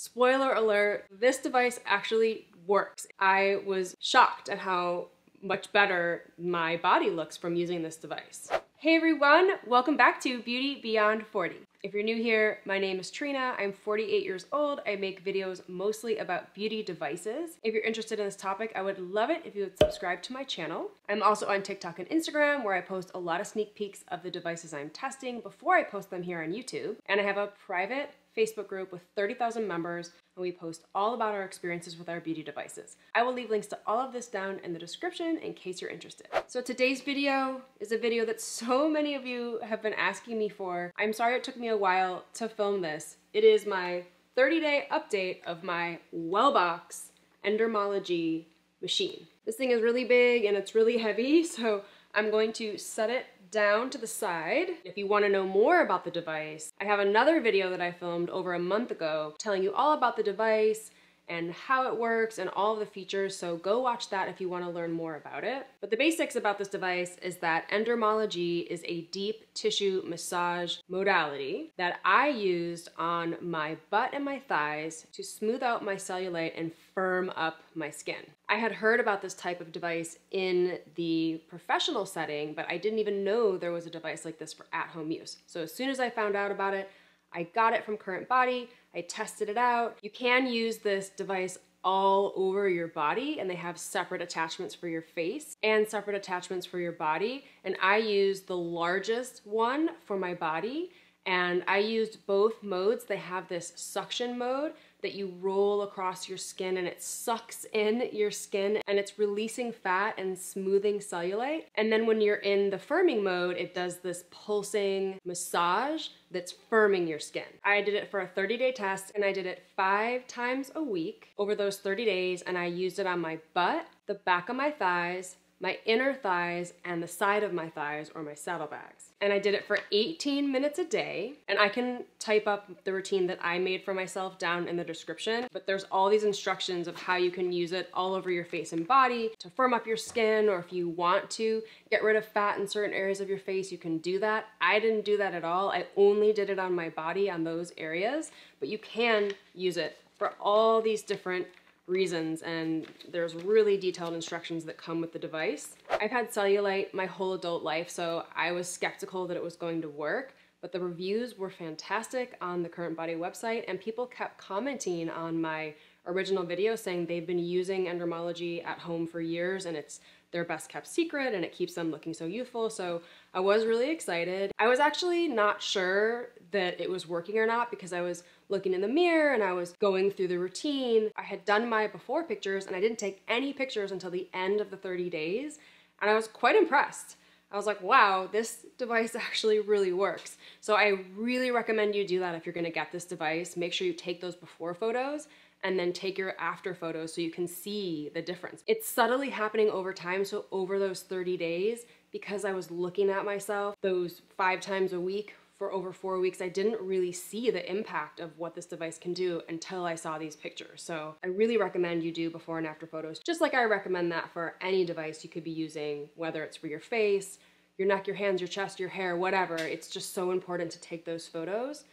Spoiler alert, this device actually works. I was shocked at how much better my body looks from using this device. Hey everyone, welcome back to Beauty Beyond 40. If you're new here, my name is Trina. I'm 48 years old. I make videos mostly about beauty devices. If you're interested in this topic, I would love it if you would subscribe to my channel. I'm also on TikTok and Instagram where I post a lot of sneak peeks of the devices I'm testing before I post them here on YouTube. And I have a private Facebook group with 30,000 members, and we post all about our experiences with our beauty devices. I will leave links to all of this down in the description in case you're interested. So today's video is a video that so many of you have been asking me for. I'm sorry it took me a while to film this. It is my 30-day update of my Wellbox Endermology machine. This thing is really big and it's really heavy, so I'm going to set it down to the side. If you wanna know more about the device, I have another video that I filmed over a month ago telling you all about the device, and how it works and all the features, so go watch that if you wanna learn more about it. But the basics about this device is that endermology is a deep tissue massage modality that I used on my butt and my thighs to smooth out my cellulite and firm up my skin. I had heard about this type of device in the professional setting, but I didn't even know there was a device like this for at-home use. So as soon as I found out about it, I got it from Current Body, I tested it out. You can use this device all over your body and they have separate attachments for your face and separate attachments for your body. And I use the largest one for my body and I used both modes. They have this suction mode that you roll across your skin and it sucks in your skin and it's releasing fat and smoothing cellulite. And then when you're in the firming mode, it does this pulsing massage that's firming your skin. I did it for a 30 day test and I did it five times a week over those 30 days and I used it on my butt, the back of my thighs, my inner thighs, and the side of my thighs or my saddlebags. And I did it for 18 minutes a day. And I can type up the routine that I made for myself down in the description. But there's all these instructions of how you can use it all over your face and body to firm up your skin, or if you want to get rid of fat in certain areas of your face, you can do that. I didn't do that at all. I only did it on my body on those areas, but you can use it for all these different reasons and there's really detailed instructions that come with the device. I've had cellulite my whole adult life so I was skeptical that it was going to work but the reviews were fantastic on the Current Body website and people kept commenting on my original video saying they've been using endermology at home for years and it's their best kept secret and it keeps them looking so youthful. So I was really excited. I was actually not sure that it was working or not because I was looking in the mirror and I was going through the routine. I had done my before pictures and I didn't take any pictures until the end of the 30 days and I was quite impressed. I was like, wow, this device actually really works. So I really recommend you do that if you're gonna get this device. Make sure you take those before photos and then take your after photos so you can see the difference. It's subtly happening over time, so over those 30 days, because I was looking at myself those five times a week for over four weeks, I didn't really see the impact of what this device can do until I saw these pictures. So I really recommend you do before and after photos, just like I recommend that for any device you could be using, whether it's for your face, your neck, your hands, your chest, your hair, whatever. It's just so important to take those photos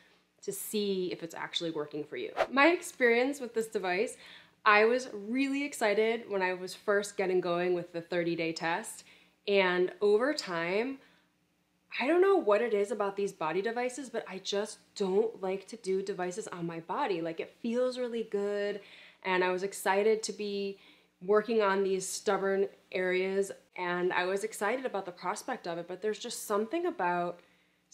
to see if it's actually working for you. My experience with this device, I was really excited when I was first getting going with the 30 day test. And over time, I don't know what it is about these body devices, but I just don't like to do devices on my body. Like it feels really good. And I was excited to be working on these stubborn areas and I was excited about the prospect of it, but there's just something about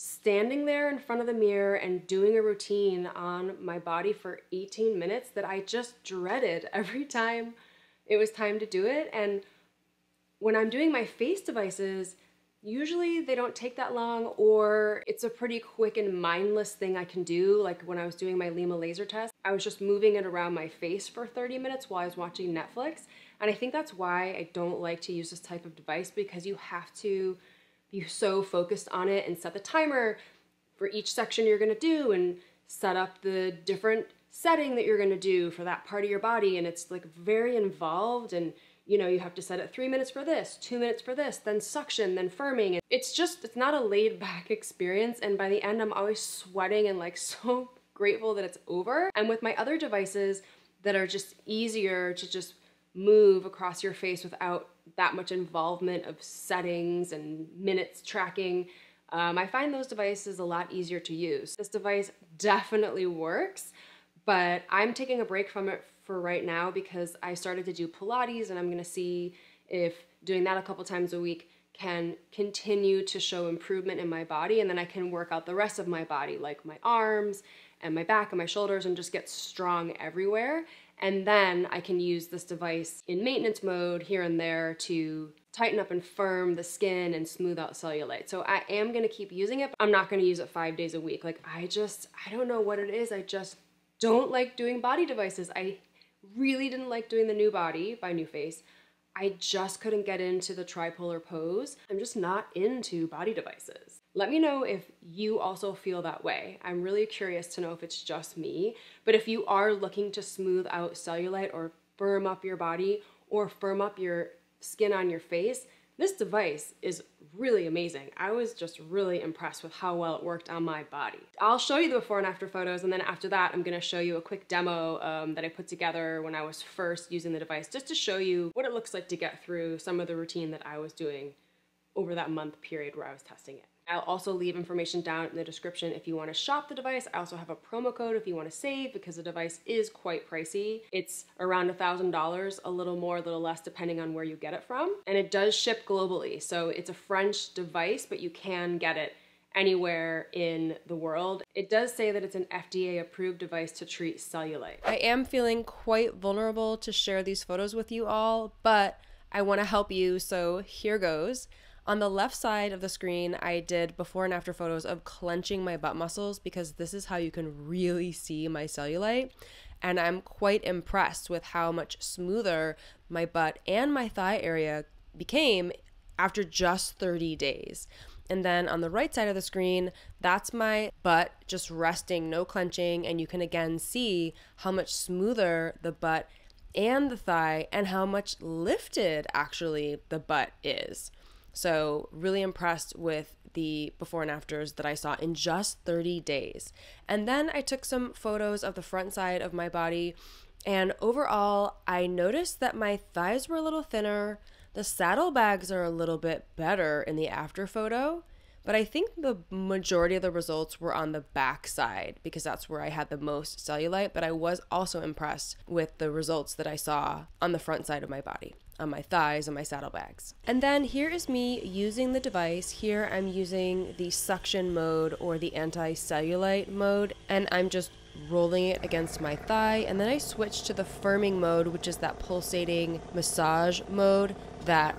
standing there in front of the mirror and doing a routine on my body for 18 minutes that I just dreaded every time it was time to do it. And when I'm doing my face devices, usually they don't take that long or it's a pretty quick and mindless thing I can do. Like when I was doing my Lyma laser test, I was just moving it around my face for 30 minutes while I was watching Netflix. And I think that's why I don't like to use this type of device because you have to be so focused on it and set the timer for each section you're gonna do and set up the different setting that you're gonna do for that part of your body. And it's like very involved and you know, you have to set it three minutes for this, two minutes for this, then suction, then firming. It's just, it's not a laid back experience. And by the end, I'm always sweating and like so grateful that it's over. And with my other devices that are just easier to just move across your face without that much involvement of settings and minutes tracking, um, I find those devices a lot easier to use. This device definitely works, but I'm taking a break from it for right now because I started to do Pilates and I'm gonna see if doing that a couple times a week can continue to show improvement in my body and then I can work out the rest of my body like my arms and my back and my shoulders and just get strong everywhere. And then I can use this device in maintenance mode here and there to tighten up and firm the skin and smooth out cellulite. So I am gonna keep using it, I'm not gonna use it five days a week. Like I just, I don't know what it is. I just don't like doing body devices. I really didn't like doing the NuBODY by NuFACE. I just couldn't get into the Tripollar POSE. I'm just not into body devices. Let me know if you also feel that way. I'm really curious to know if it's just me, but if you are looking to smooth out cellulite or firm up your body or firm up your skin on your face, this device is really amazing. I was just really impressed with how well it worked on my body. I'll show you the before and after photos and then after that I'm gonna show you a quick demo um, that I put together when I was first using the device just to show you what it looks like to get through some of the routine that I was doing over that month period where I was testing it. I'll also leave information down in the description if you want to shop the device. I also have a promo code if you want to save because the device is quite pricey. It's around a $1,000, a little more, a little less depending on where you get it from. And it does ship globally. So it's a French device, but you can get it anywhere in the world. It does say that it's an FDA approved device to treat cellulite. I am feeling quite vulnerable to share these photos with you all, but I want to help you, so here goes. On the left side of the screen, I did before and after photos of clenching my butt muscles because this is how you can really see my cellulite. And I'm quite impressed with how much smoother my butt and my thigh area became after just 30 days. And then on the right side of the screen, that's my butt just resting, no clenching. And you can again see how much smoother the butt and the thigh and how much lifted actually the butt is. So, really impressed with the before and afters that I saw in just 30 days. And then I took some photos of the front side of my body, and overall, I noticed that my thighs were a little thinner. The saddlebags are a little bit better in the after photo. But I think the majority of the results were on the back side because that's where I had the most cellulite. But I was also impressed with the results that I saw on the front side of my body, on my thighs and my saddlebags. And then here is me using the device. Here I'm using the suction mode or the anti cellulite mode, and I'm just rolling it against my thigh. And then I switch to the firming mode, which is that pulsating massage mode that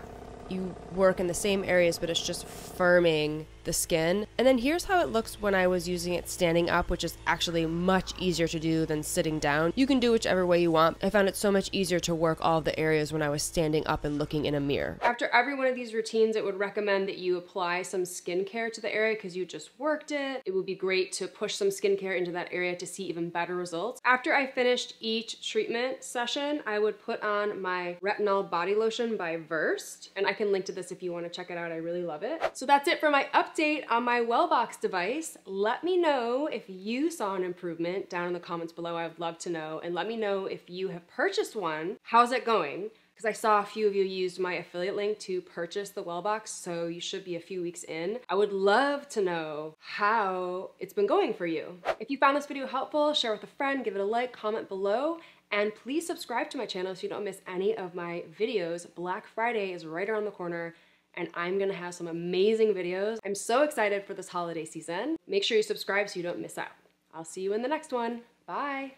you work in the same areas, but it's just firming the skin. And then here's how it looks when I was using it standing up, which is actually much easier to do than sitting down. You can do whichever way you want. I found it so much easier to work all the areas when I was standing up and looking in a mirror. After every one of these routines, it would recommend that you apply some skincare to the area because you just worked it. It would be great to push some skincare into that area to see even better results. After I finished each treatment session, I would put on my retinol body lotion by Versed, and I can link to this if you want to check it out. I really love it. So that's it for my update update on my Wellbox device. Let me know if you saw an improvement down in the comments below. I would love to know. And let me know if you have purchased one. How's it going? Because I saw a few of you used my affiliate link to purchase the Wellbox, so you should be a few weeks in. I would love to know how it's been going for you. If you found this video helpful, share with a friend, give it a like, comment below, and please subscribe to my channel so you don't miss any of my videos. Black Friday is right around the corner and I'm gonna have some amazing videos. I'm so excited for this holiday season. Make sure you subscribe so you don't miss out. I'll see you in the next one. Bye.